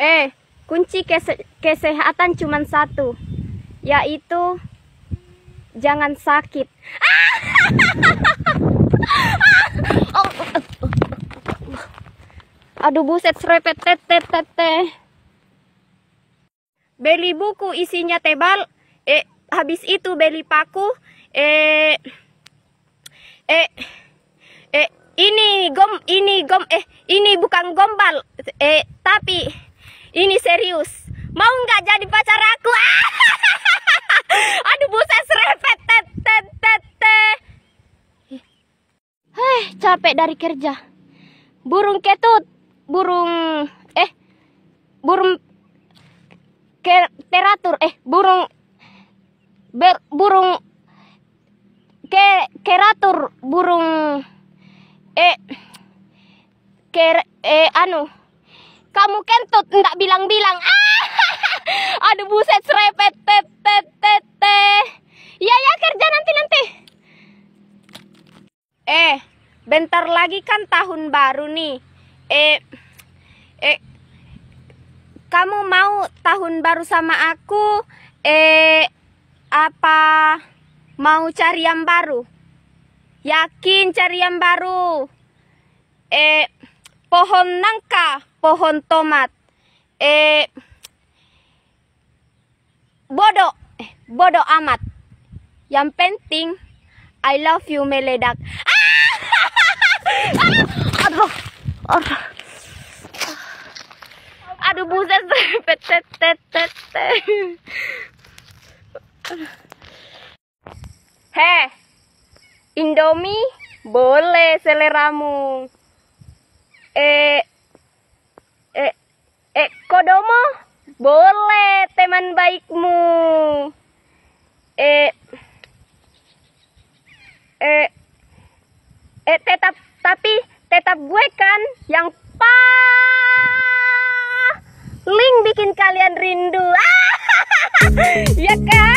Eh, kunci kese- kesehatan cuma satu, yaitu jangan sakit. Aduh buset serepet tet tet tet. Beli buku isinya tebal, eh habis itu beli paku, eh eh eh ini gom ini gom eh ini bukan gombal, eh tapi ini serius. Mau nggak jadi pacar aku? Aduh buset serepet tet tet tet teh. Heh, capek dari kerja. Burung ketut, burung eh burung ke, teratur eh burung ber, burung ke keratur burung eh ke eh anu. Kamu kentut ndak bilang-bilang. Aduh buset serepet tet tet tet teh ya ya kerja nanti nanti. Eh bentar lagi kan tahun baru nih. Eh eh kamu mau tahun baru sama aku? Eh apa mau cari yang baru yakin cari yang baru. Eh pohon nangka pohon tomat. Eh bodoh eh bodoh amat. Yang penting I love you meledak. Aduh aduh aduh. Buset. Tet tet tet tet tet. Heh, Indomie boleh seleramu. Eh, eh, eh, Kodomo boleh teman baikmu. Eh, eh, eh, tetap tapi tetap gue kan yang paling bikin kalian rindu. ya kan?